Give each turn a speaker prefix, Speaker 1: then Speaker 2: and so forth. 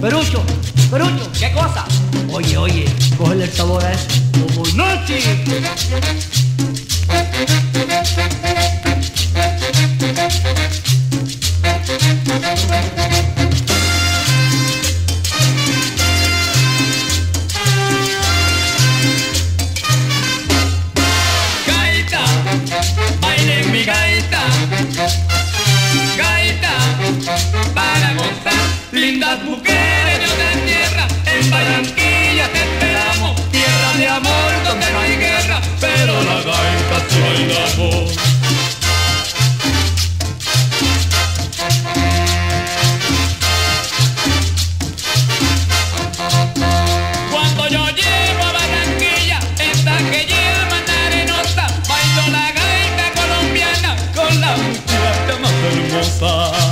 Speaker 1: Perucho, Perucho, ¿qué cosa?
Speaker 2: Oye, oye, coge el sabor a esto. Como noche. Gaita, baile mi gaita. Barranquilla te esperamos, tierra de amor donde no hay guerra. Pero la gaita bailamos. Cuando yo llego a Barranquilla, esta que llaman arenosa, bailo la gaita colombiana con la muchacha más hermosa.